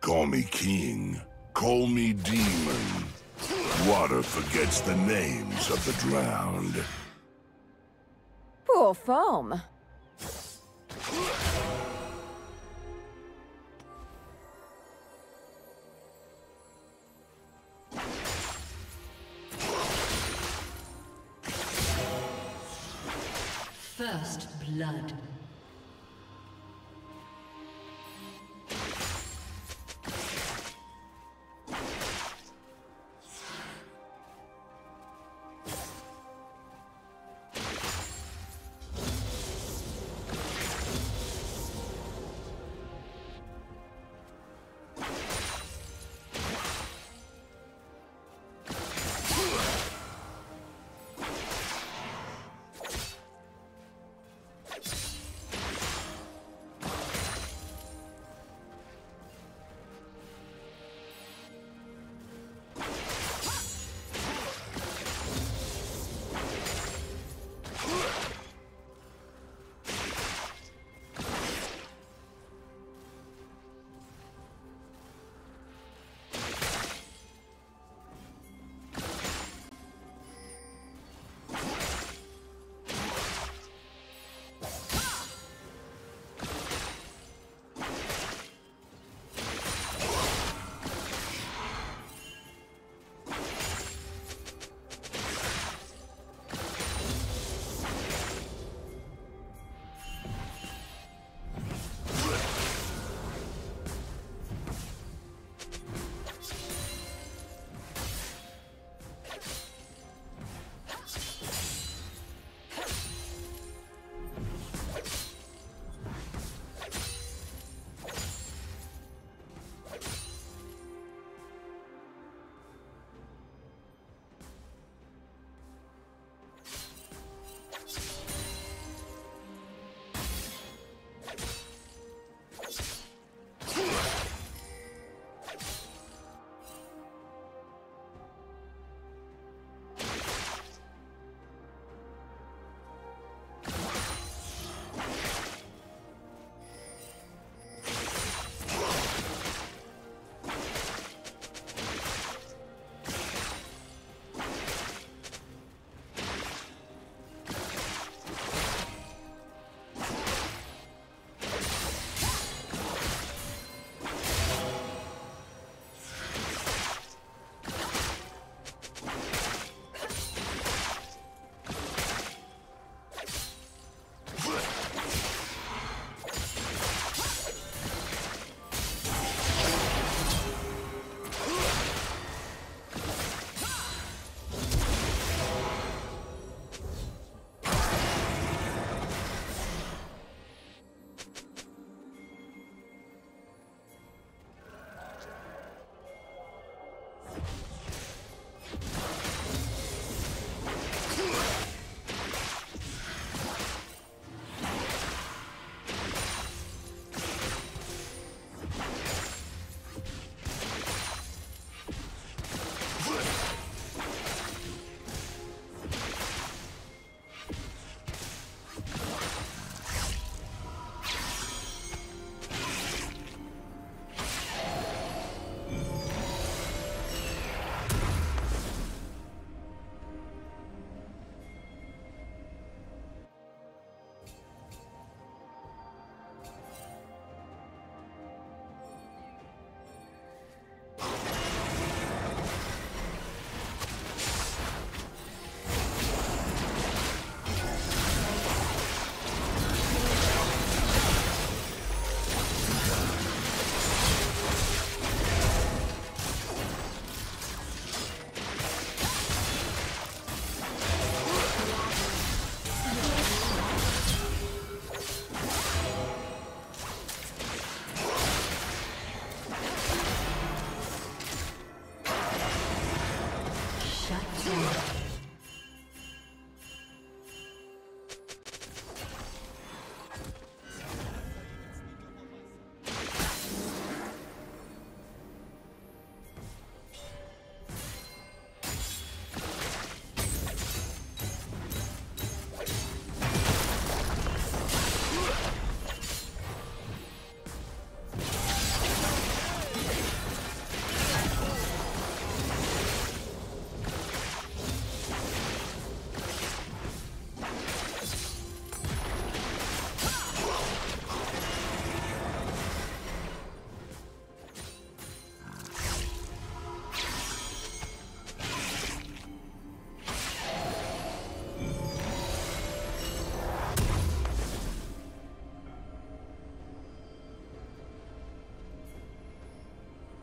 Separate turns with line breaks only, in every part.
Call me king. Call me demon. Water forgets the names of the drowned.
Poor form.
First blood.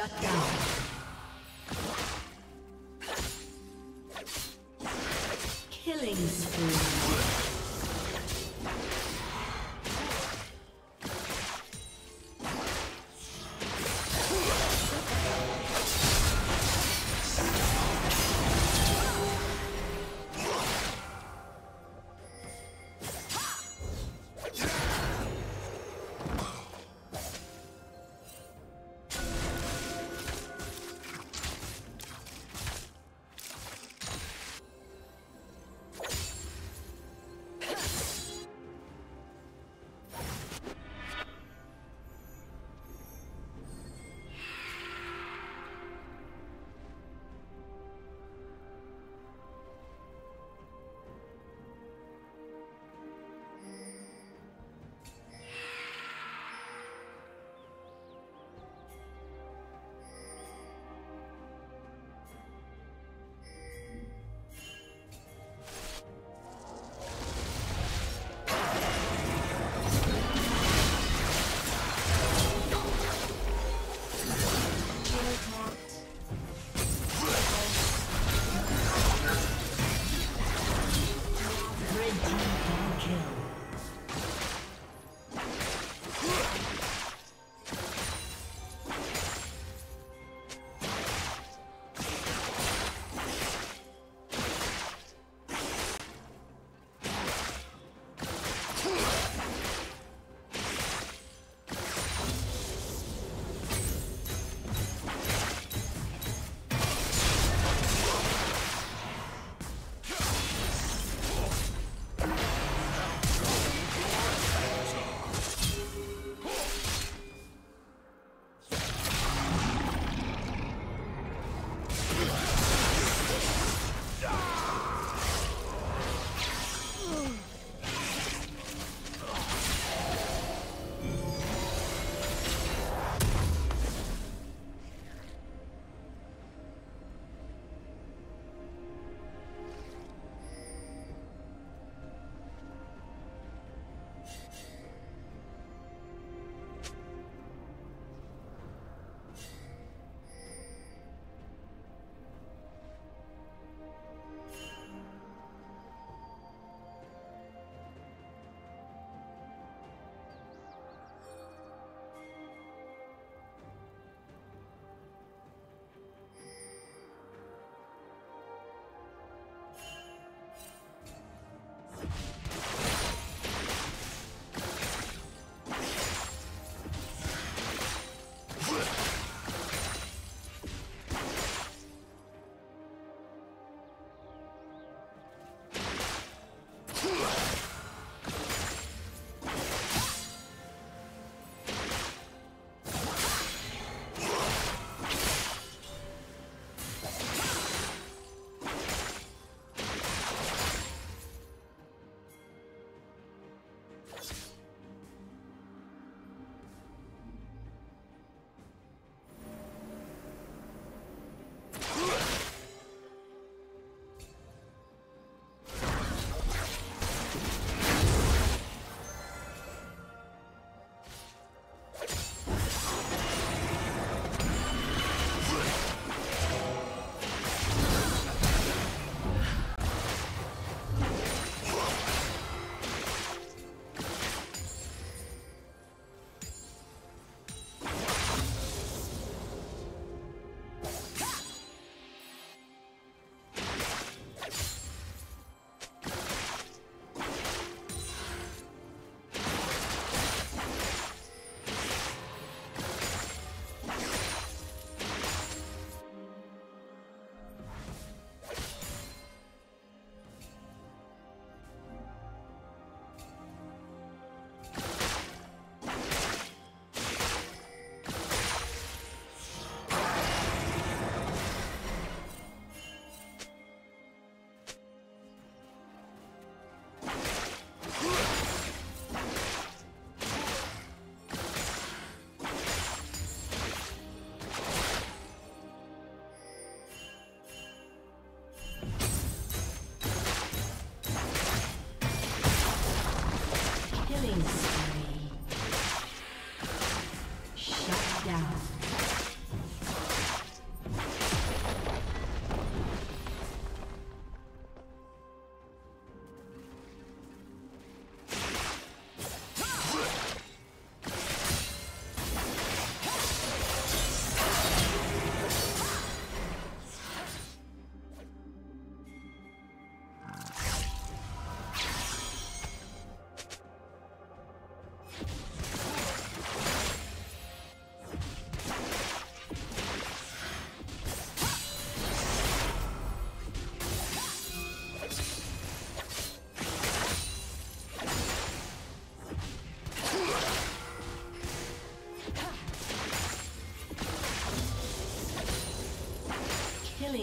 Shut down.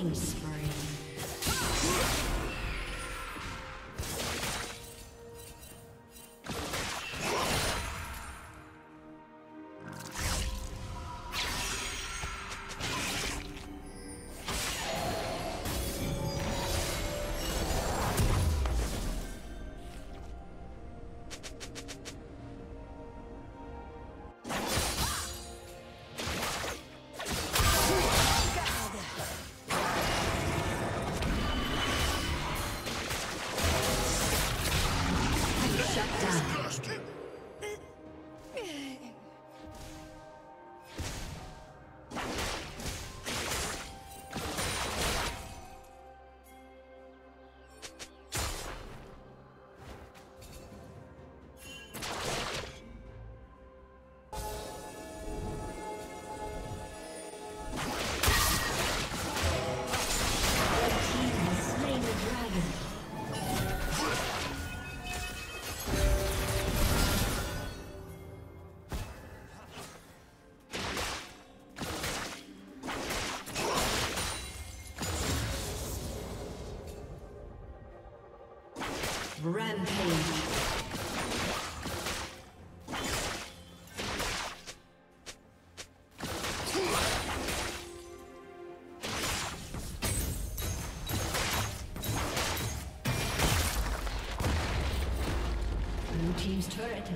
Killing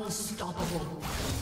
Unstoppable.